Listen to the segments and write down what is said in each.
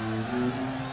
Mm-hmm.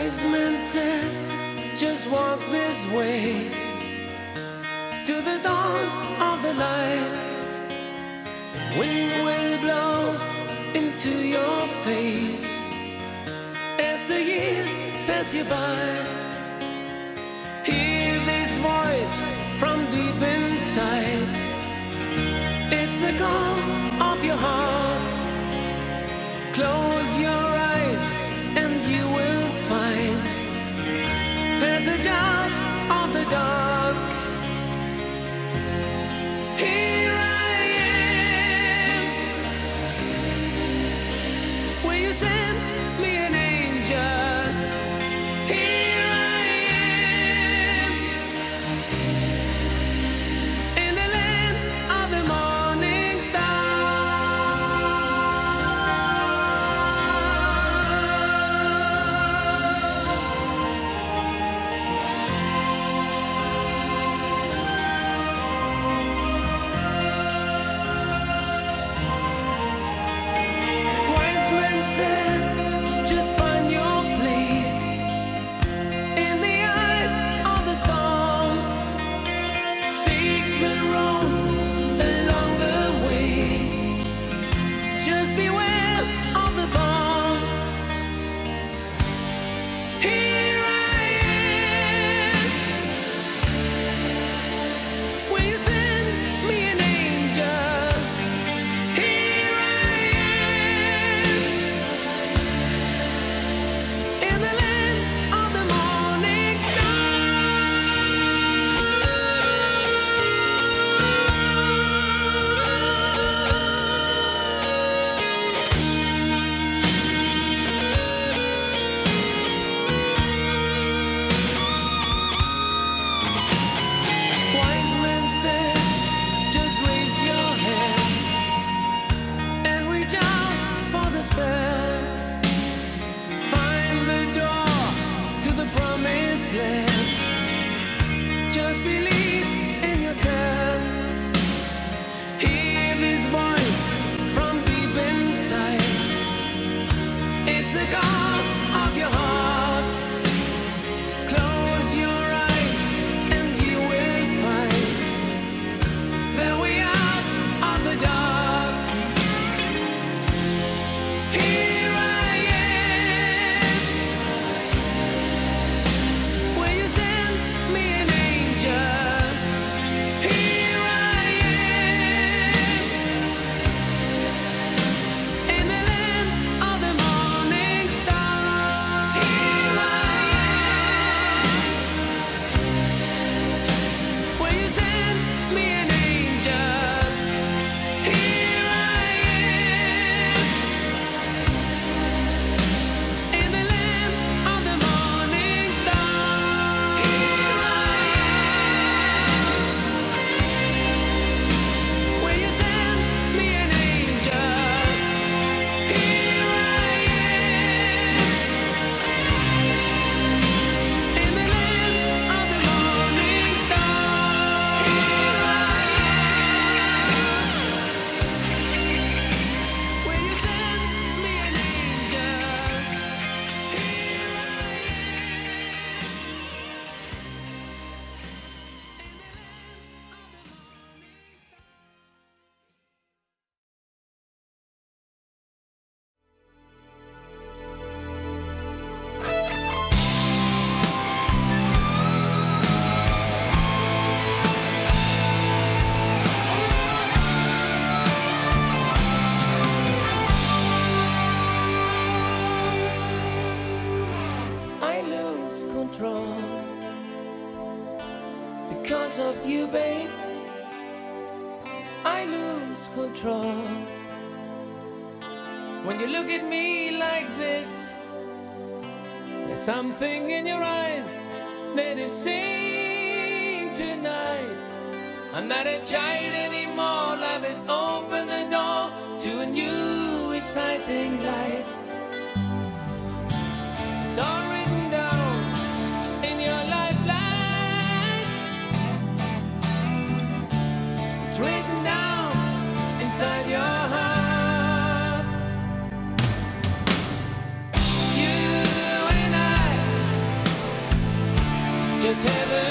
wise man said, just walk this way to the dawn of the light. The wind will blow into your face as the years pass you by. Hear this voice from deep inside. It's the call of your heart. Close your eyes. out of the dark. Here I am. Will you say? something in your eyes that is seen tonight. I'm not a child anymore, love is all is heaven.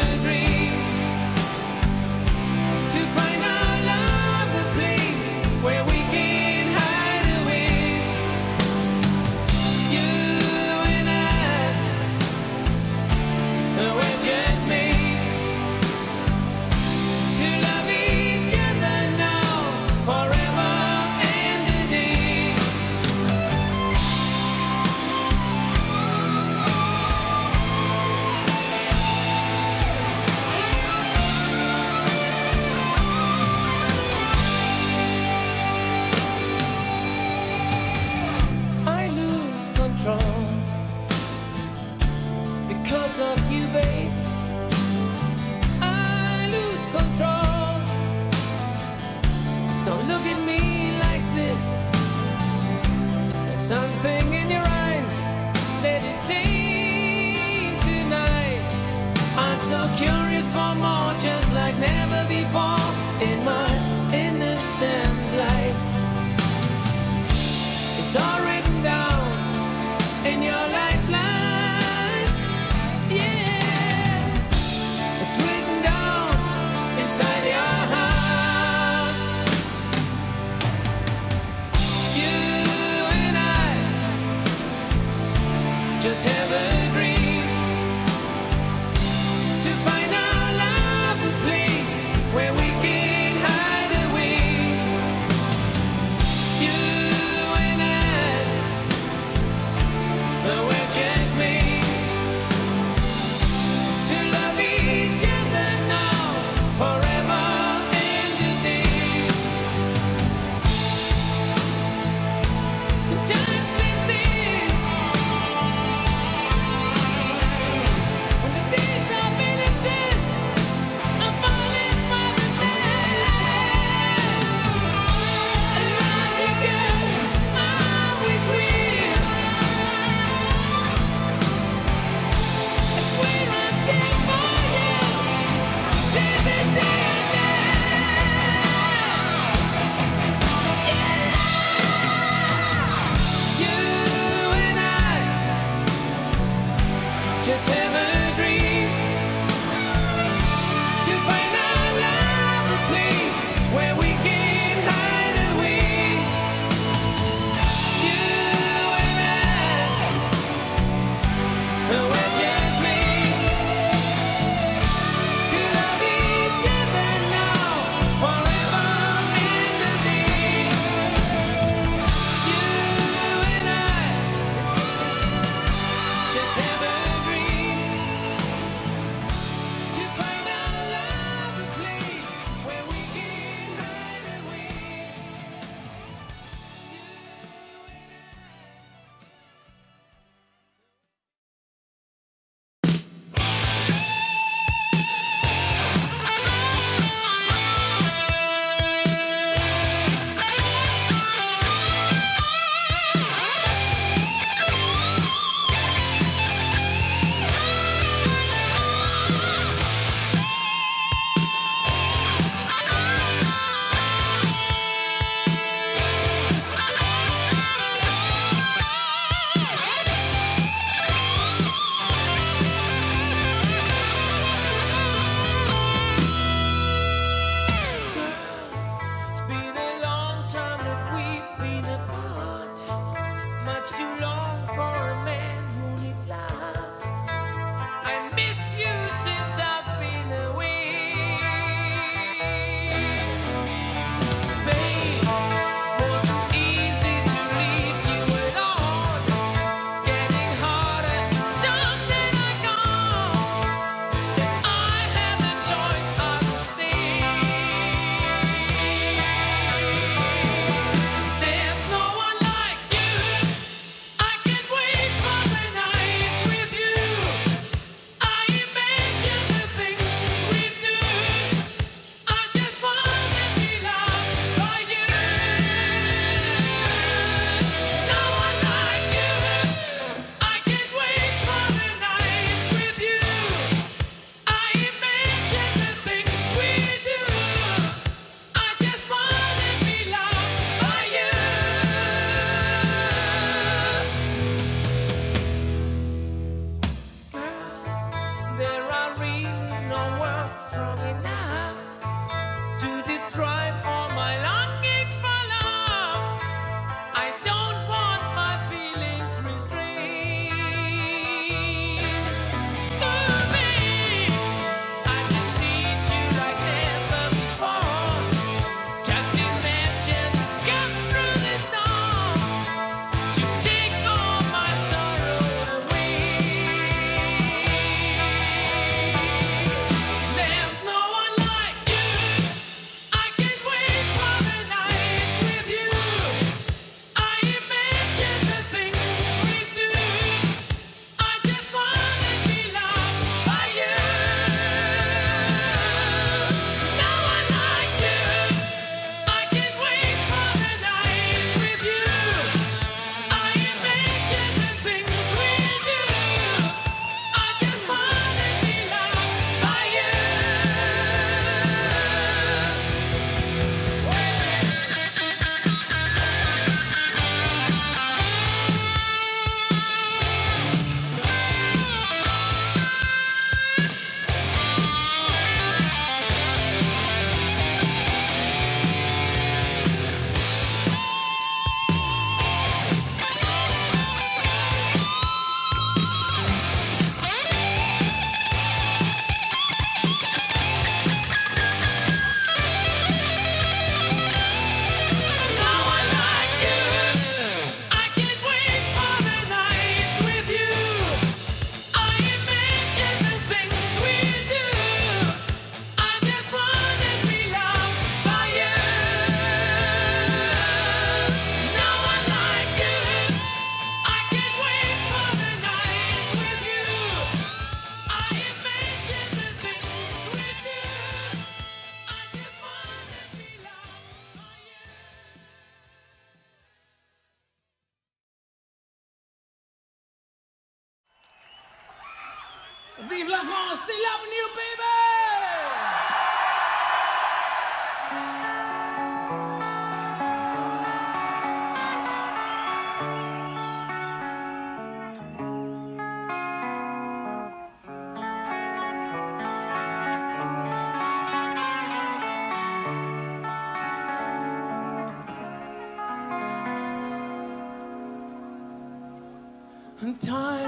I'm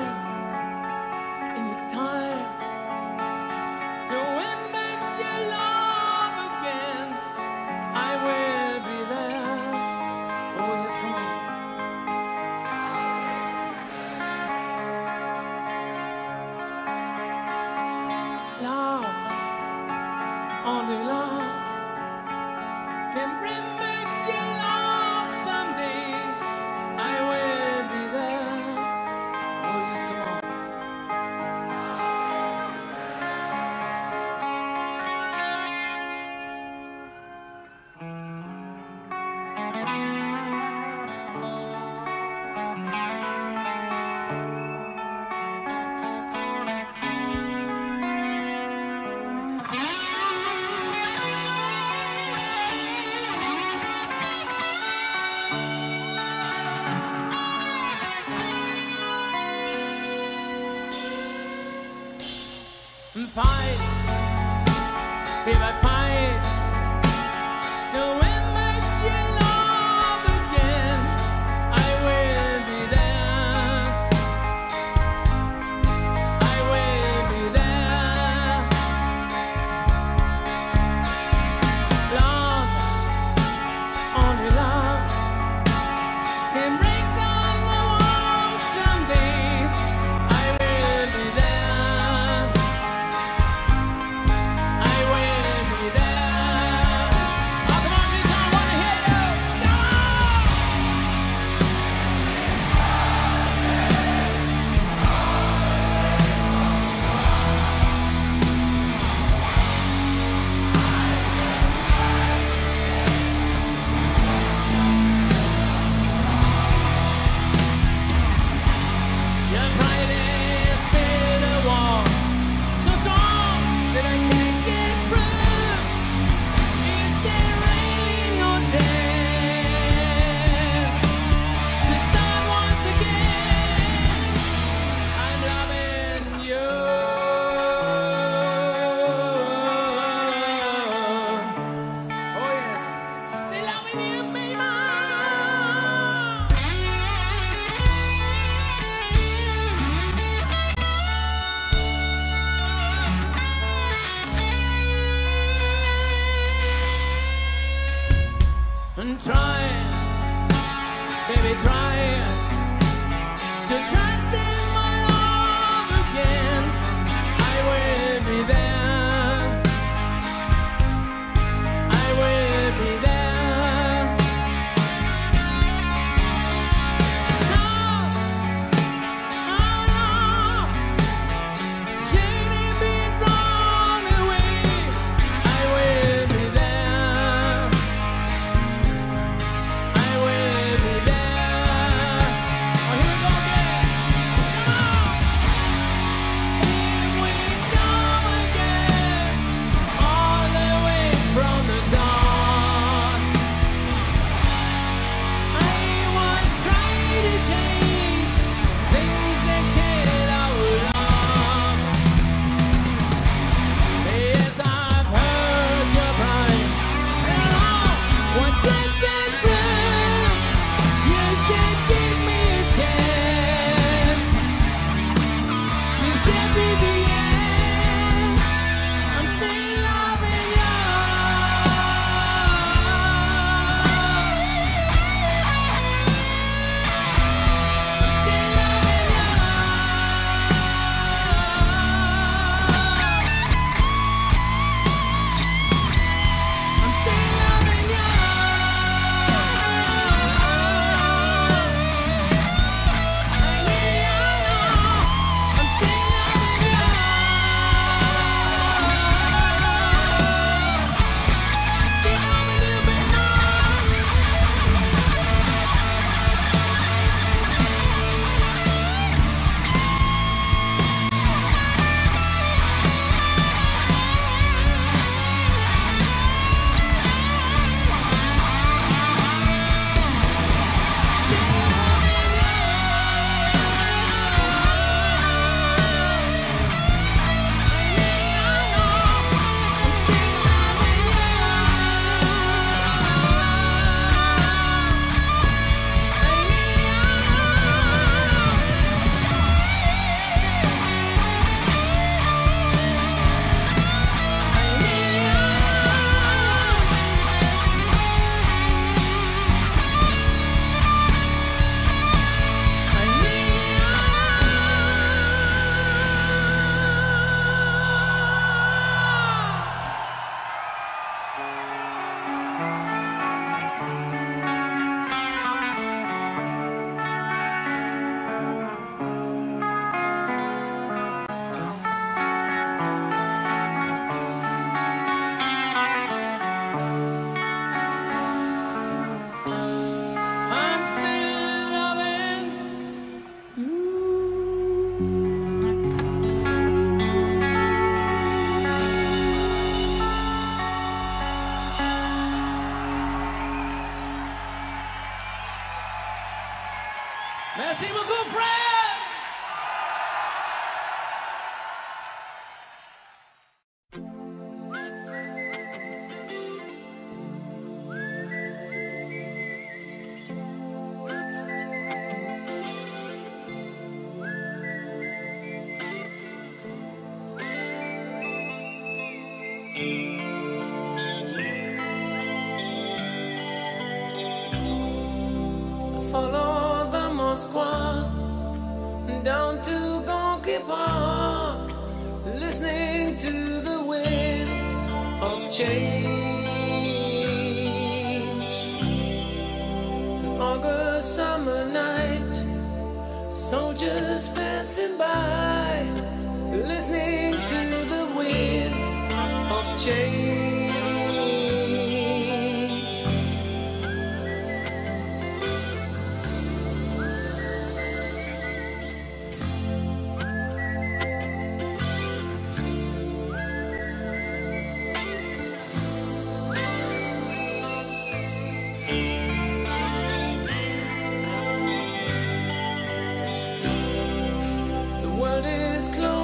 and it's time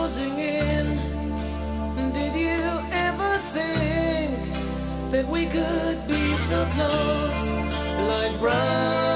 closing in. Did you ever think that we could be so close, like brown?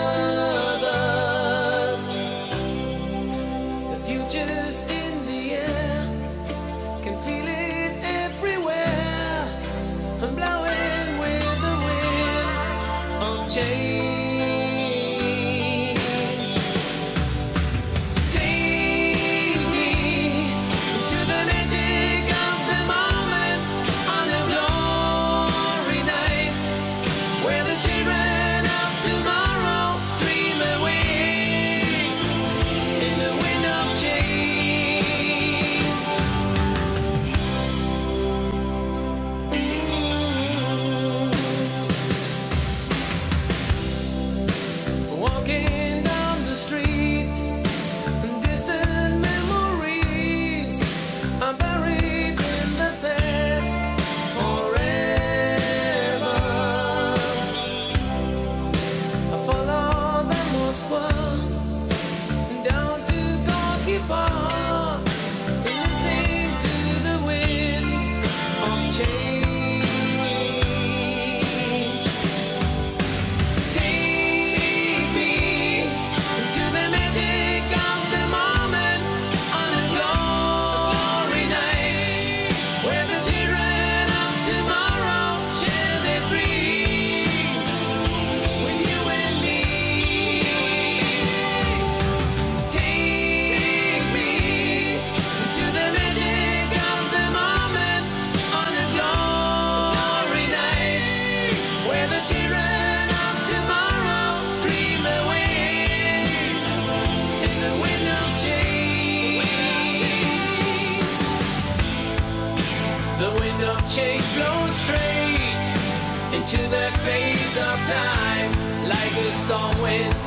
on wind.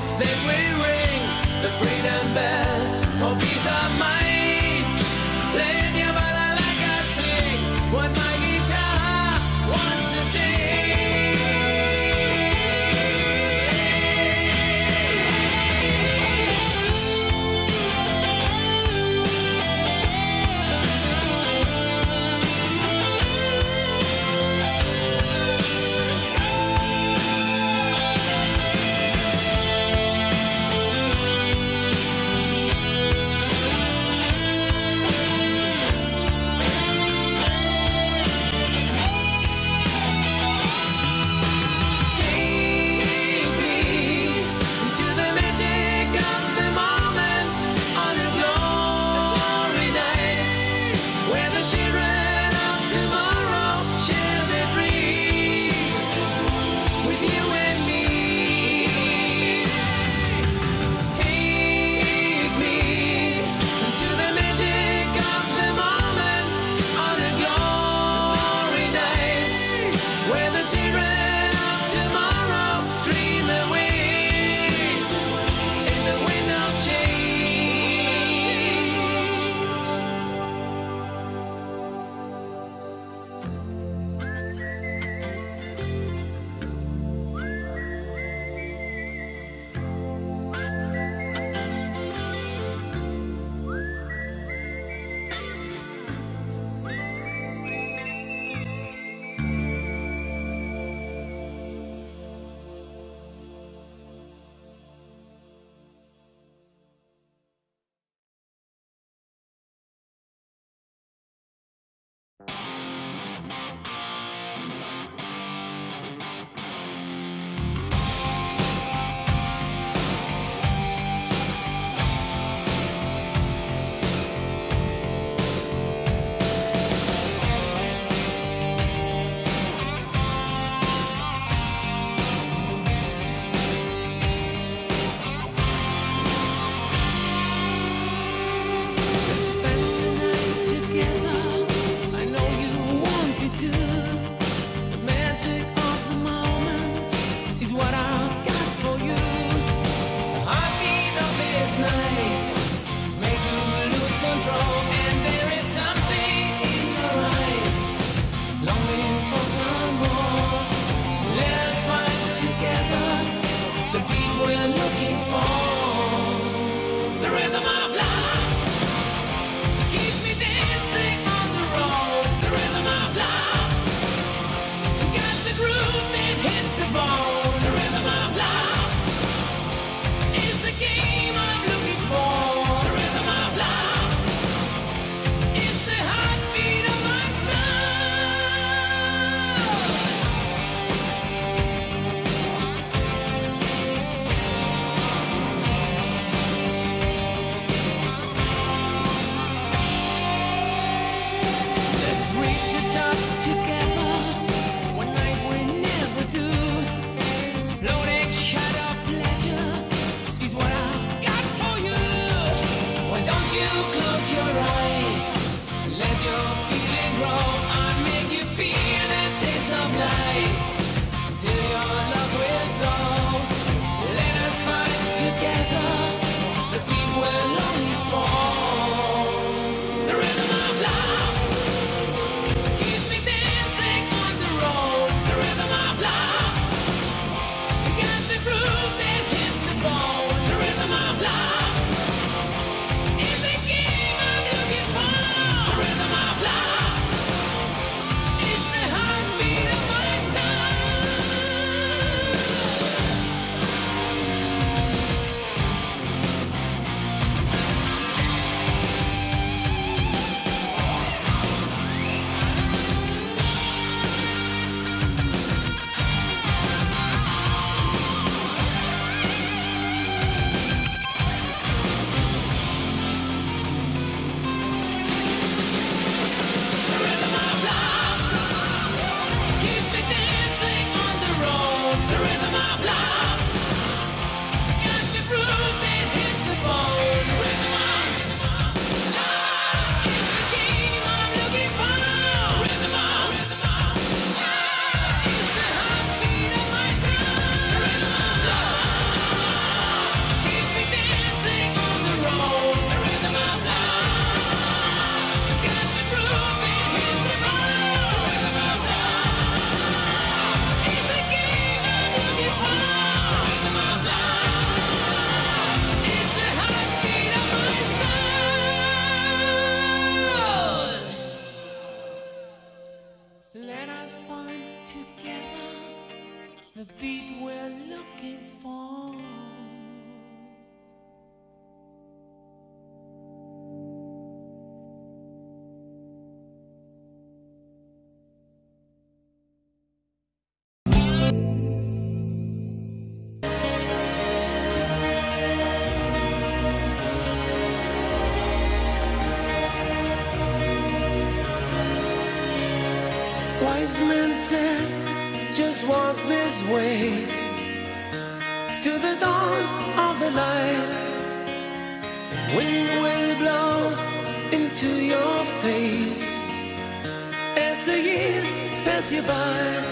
The you by.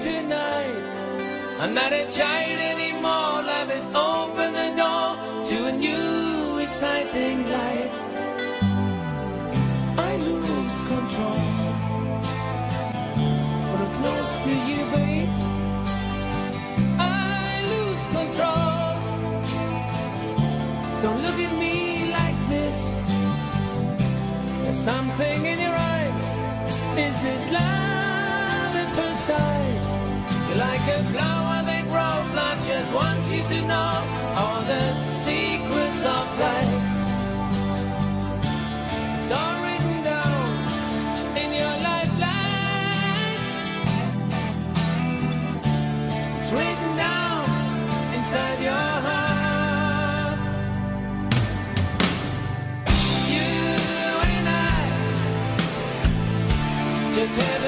Tonight, I'm not a child anymore. Life has opened the door to a new, exciting life. I lose control when I'm close to you, babe. I lose control. Don't look at me like this. There's something in your eyes. Is this love? You're like a flower that grows, not just wants you to know all the secrets of life. It's all written down in your lifeline. It's written down inside your heart. You and I just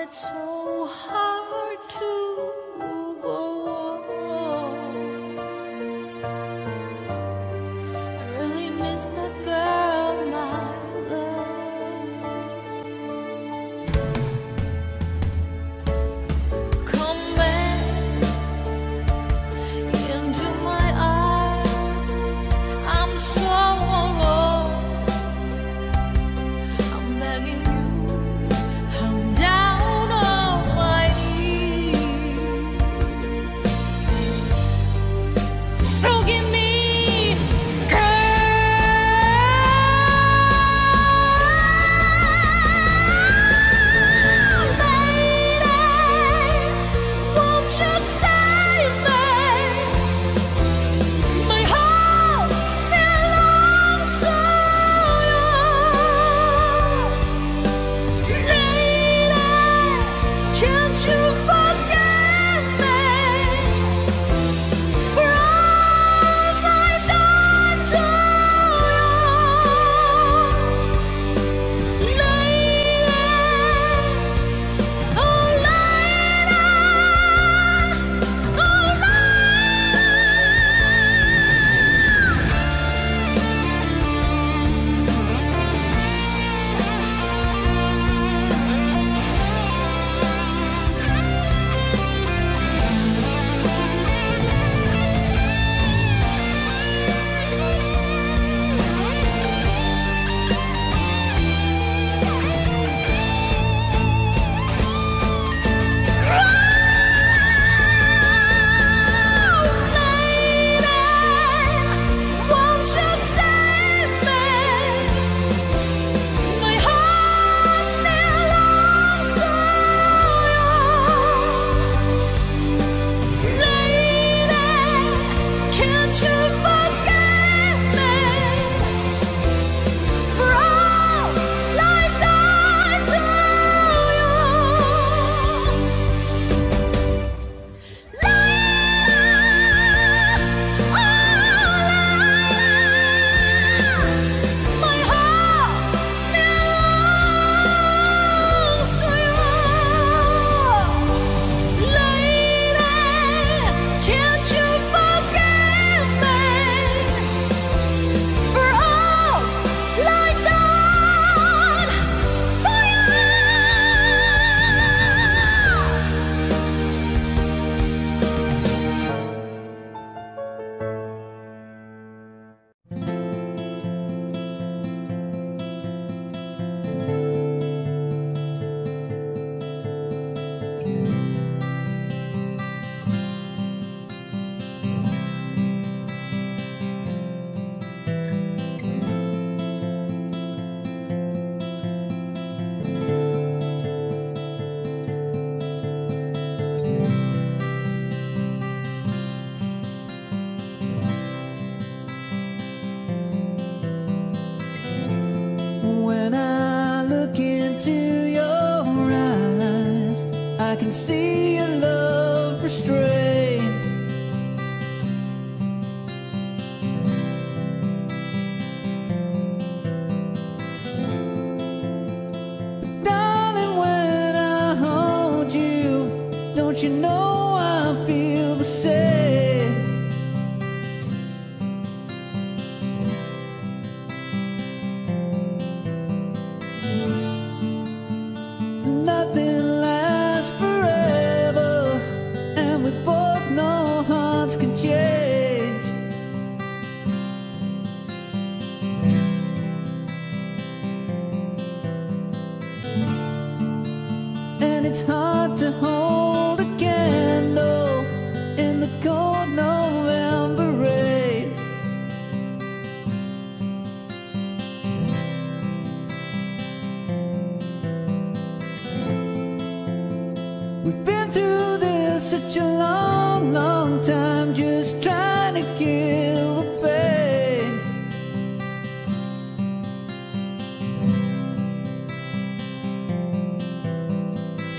It so hard to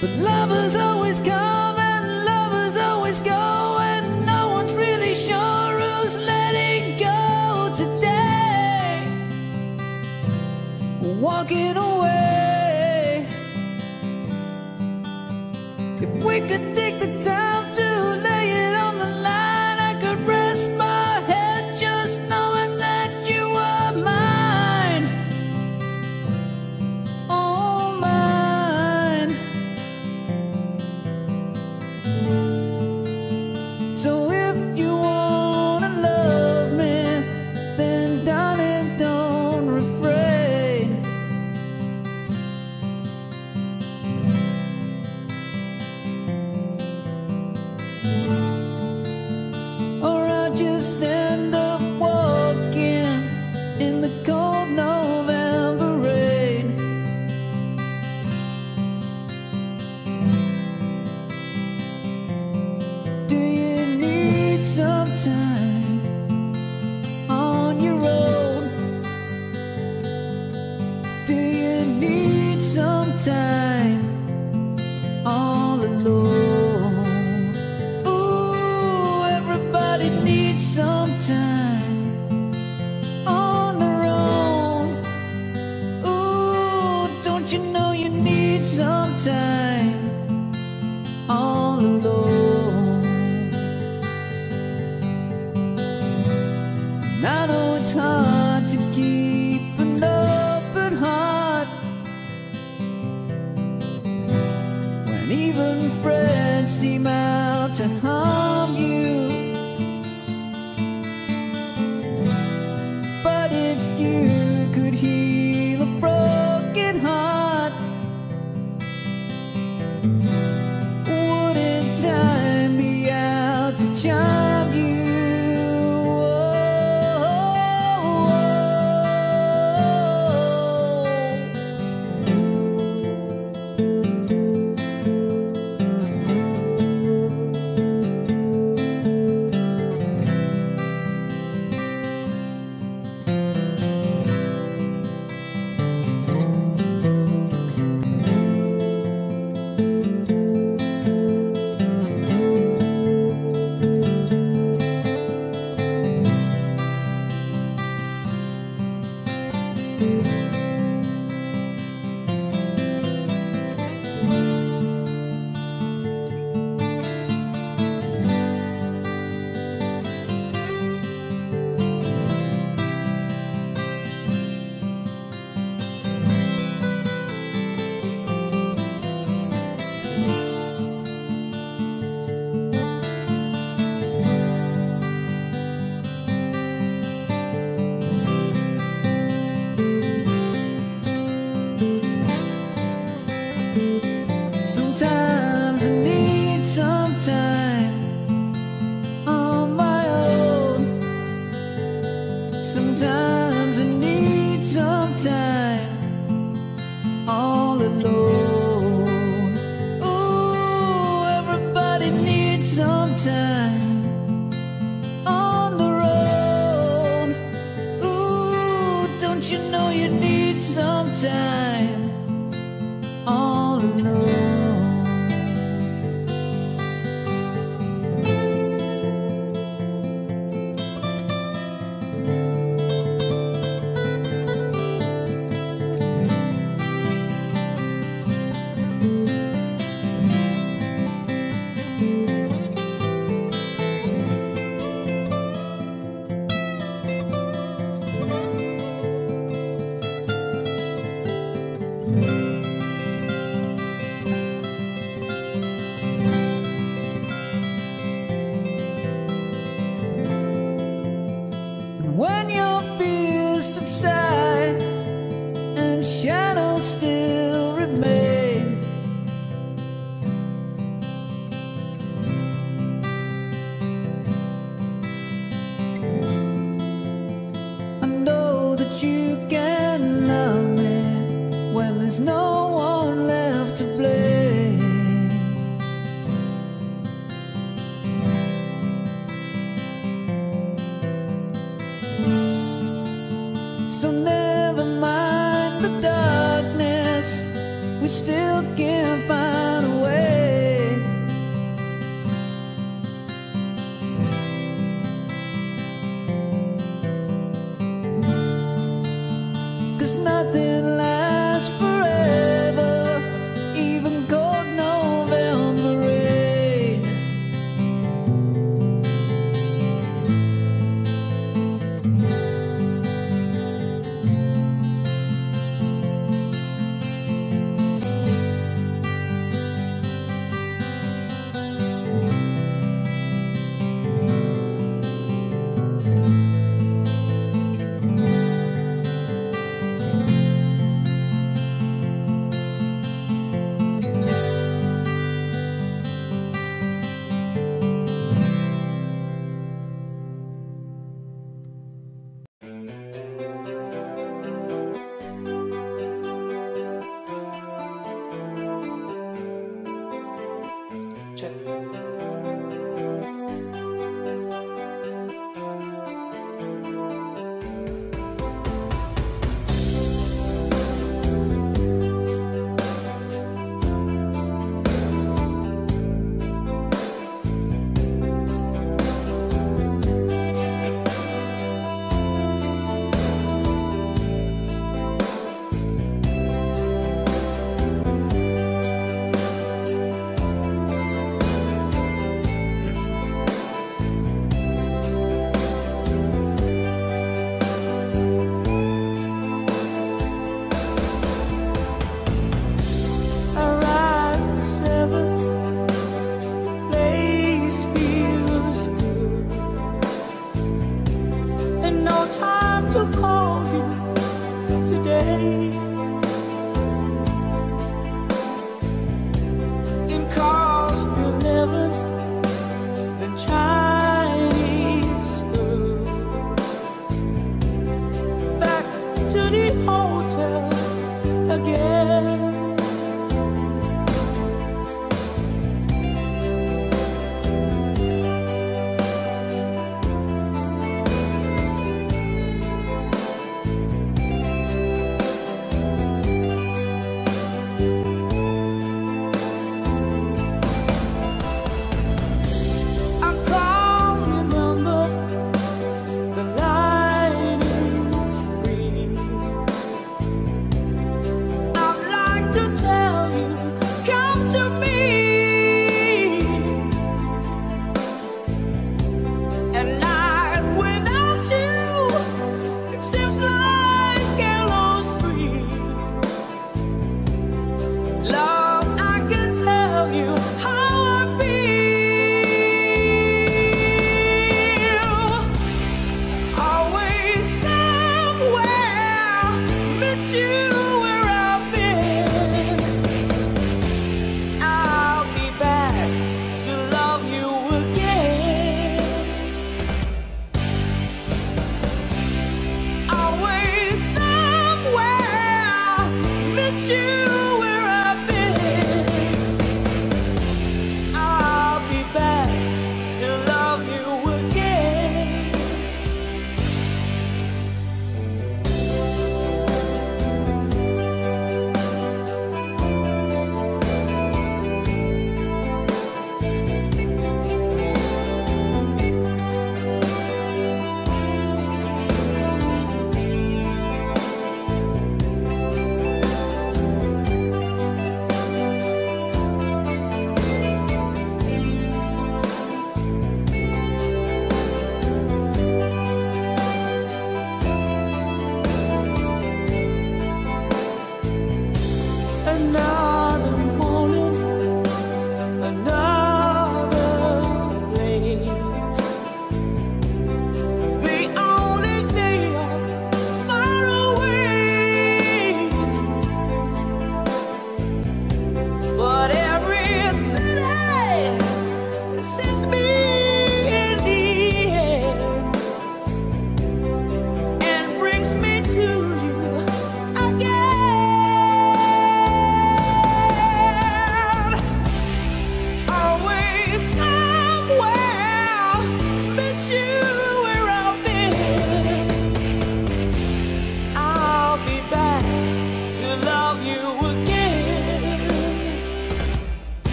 But lovers always come and lovers always go, and no one's really sure who's letting go today. Walking away. If we could take the time.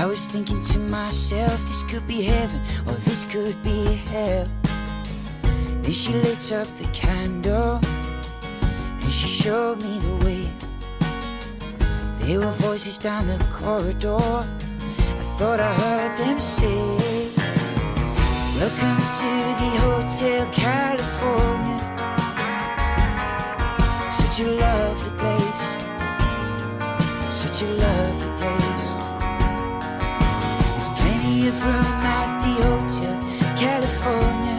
I was thinking to myself, this could be heaven or this could be hell. Then she lit up the candle and she showed me the way. There were voices down the corridor. I thought I heard them say, Welcome to the Hotel California. Such a lovely place. Such a lovely of room at the Hotel California.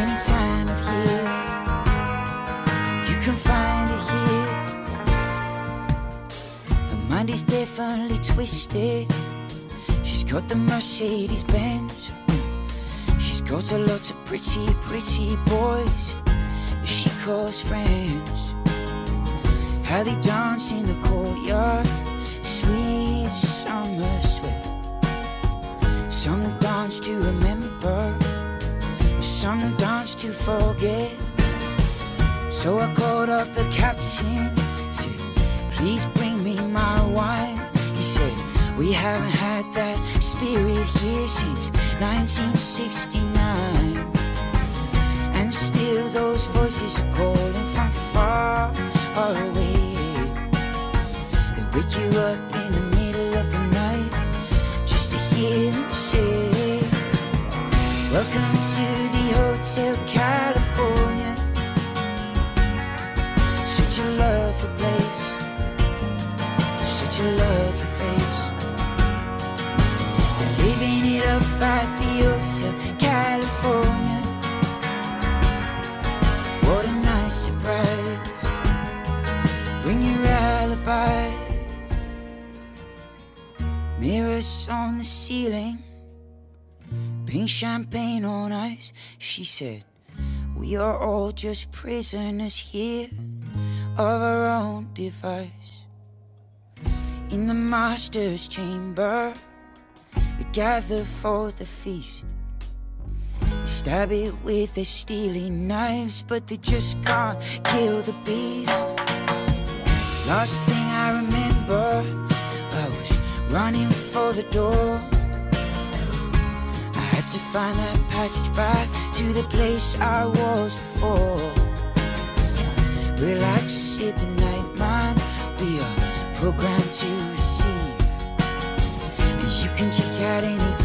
Any time of year, you can find it here. Her mind is definitely twisted. She's got the Mercedes Benz. She's got a lot of pretty, pretty boys she calls friends. How they dance in the courtyard, sweet summer sweat. Some dance to remember, some dance to forget. So I called up the captain, said, Please bring me my wine. He said, We haven't had that spirit here since 1969. And still those voices are calling from far away. They wake you up in the Welcome to the Hotel California. Such a lovely place, such a lovely face. They're living it up at the Hotel California. What a nice surprise. Bring your alibis. Mirrors on the ceiling. Pink champagne on ice. She said, We are all just prisoners here of our own device. In the master's chamber, they gather for the feast. They stab it with their stealing knives, but they just can't kill the beast. Last thing I remember, I was running for the door. Had to find that passage back to the place I was before. Relax, sit the night, mind. We are programmed to receive. And you can check out anytime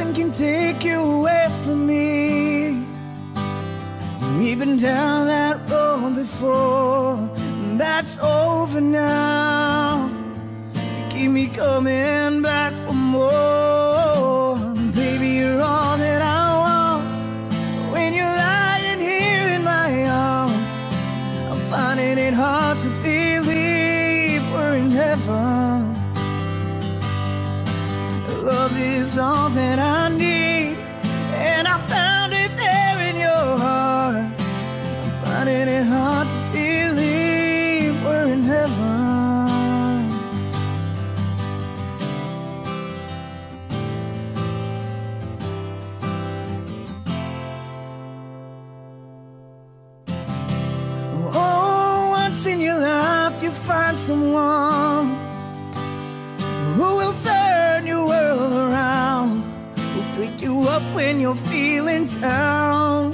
nothing can take you away from me. We've been down that road before, and that's over now. You keep me coming back for more. all that I in town.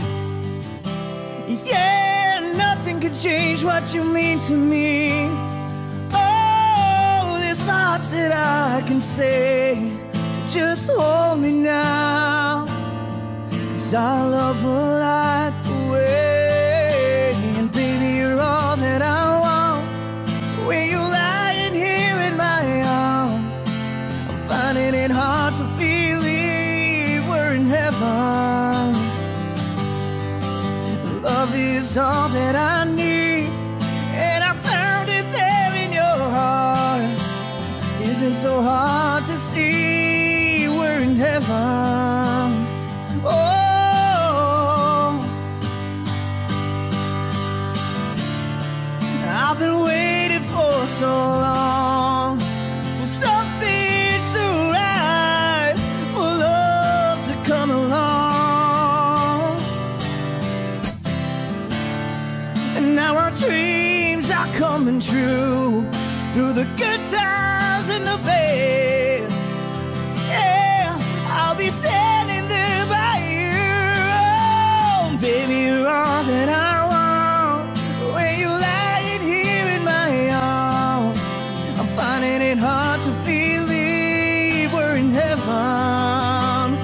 Yeah, nothing could change what you mean to me. Oh, there's lots that I can say. So just hold me now. Cause our love will last. all that I